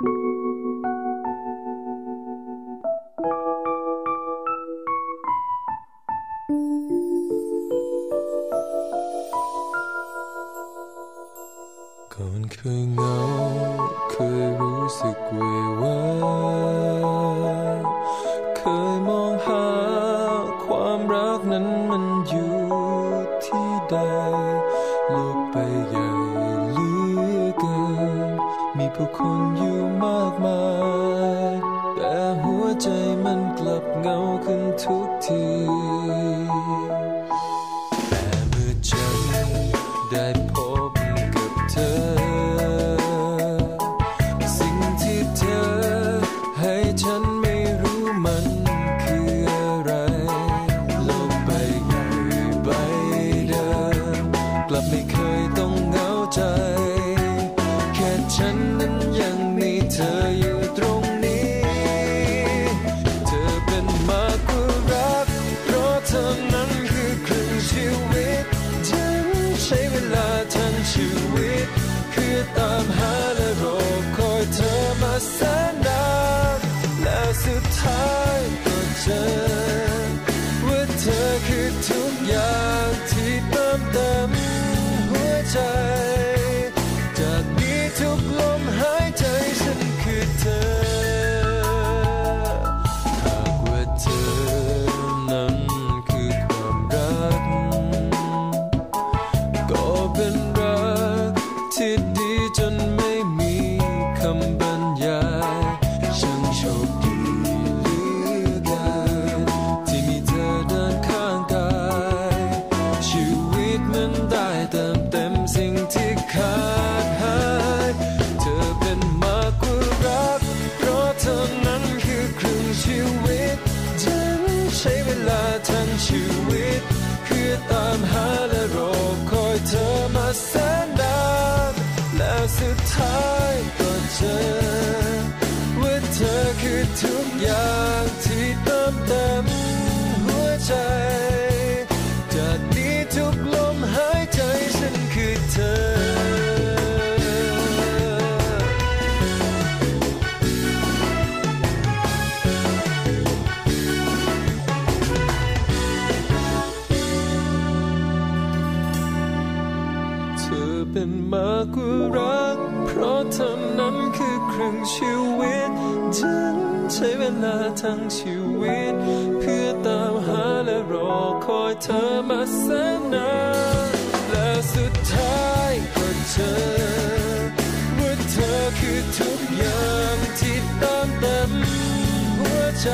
ก่อนเคยเหงาเคยรู้สึกเววาเคยมองหาความรักนั้นมันอยู่ที่ใดโลกไปใหญ่เหลือเกิน มีผู้คนอยู่ หาและรอคอยเธอมาแสนนานและสุดท้ายก็เจอว่าเธอคือทุกอย่างที่เติมเต็มหัวใจ จนไม่มีคำบรรยายช่างโชคดีเหลือเกินที่มีเธอเดินข้างกาย ชีวิตมันได้เติมเต็มสิ่งที่ขาดหาย เธอเป็นมากกว่ารักเพราะเธอนั้นคือครึ่งชีวิต ฉันใช้เวลาทั้งชีวิต เพื่อตามหา อย่างที่เติมเต็มหัวใจ จากนี้ทุกลมหายใจฉันคือเธอ เธอเป็นมากกว่ารัก เพราะเธอนั้นคือครึ่งชีวิตฉัน ใช้เวลาทั้งชีวิต เพื่อตามหาและรอคอยเธอมาแสนนานและสุดท้ายก็เจอว่าเธอคือทุกอย่างที่ตามเต็มหัวใจ